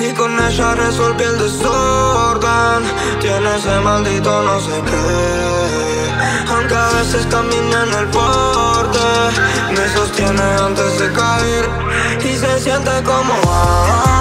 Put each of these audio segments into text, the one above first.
Y con ella resolví el desorden. Tiene ese maldito no sé qué. Aunque a veces camina en el borde Me sostiene antes de caer. Y se siente como ah,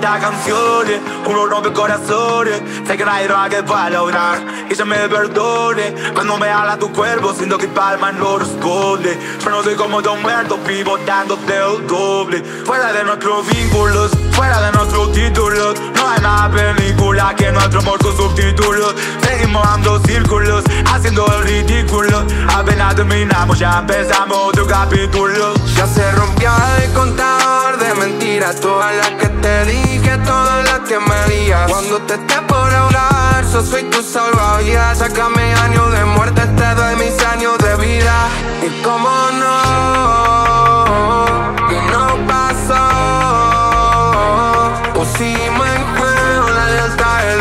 igual que esta canción Uno rompe corazones Sé que no hay droga que pueda lograr Y se me perdone Cuando me habla tu cuerpo Siento que palma no responde Yo no soy como dos muertos Vivo dándote el doble. Fuera de nuestros vínculos Fuera de nuestros títulos No hay más película Que nuestro amor con subtítulos Seguimos dando círculos Haciendo el ridículo Apenas terminamos Ya empezamos otro capítulo Ya se rompió el contador de mentiras Todas las que te dije, todas las que me digas Cuando te esté por ahogar, yo soy tu salvavidas. Sácame años de muerte, te doy mis años de vida. Y cómo no, que no pasó. Pusimos en juego la lealtad de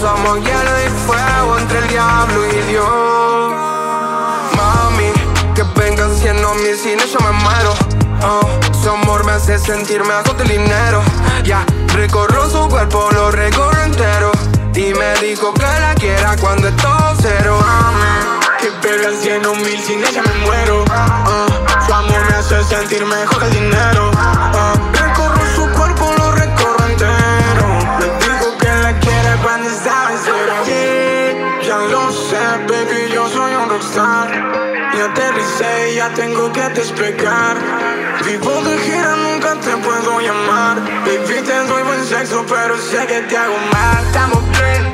Somos hielo y fuego entre el diablo y Dios. Mami, que vengan siendo mil cines, yo me muero. Hace sentir mejor que el dinero. Ya, recorro su cuerpo, lo recorro entero. Y me dijo que la quiera cuando es todo cero. Que vengan siendo mil cines, ya me muero. Oh, su amor me hace sentir mejor que el dinero. Oh, recorro su cuerpo, lo recorro entero. Me dijo que la quiere cuando estaba en cero. Sí, ya lo sé, baby, yo soy un rockstar. Y aterricé ya tengo que despegar. Vivo de gira, nunca te puedo llamar. Baby, te doy buen sexo, pero sé que te hago mal. Estamos bien,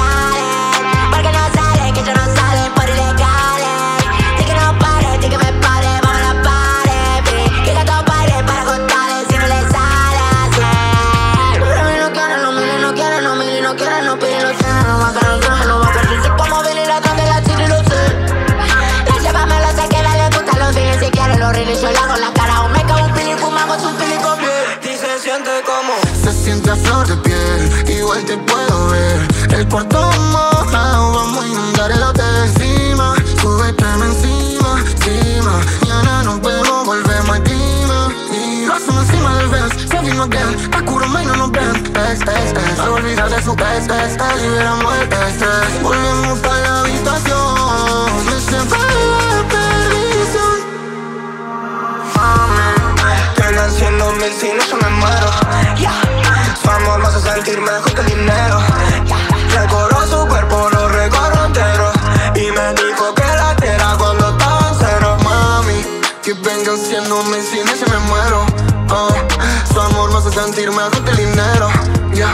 siente a flor de piel, igual te puedo ver. El cuarto mojado, vamos a inundar el hotel encima. Súbeteme encima, encima. Mañana nos vemos, volvemos al clima. Y lo hacemos encima del Benz, seguimos bien. Oscuro y no nos ven. Ex, ex. Al olvidar de su ex, ex. Liberamos el estrés. Volvemos para la habitación. sentirme algo del dinero. Ya, yeah.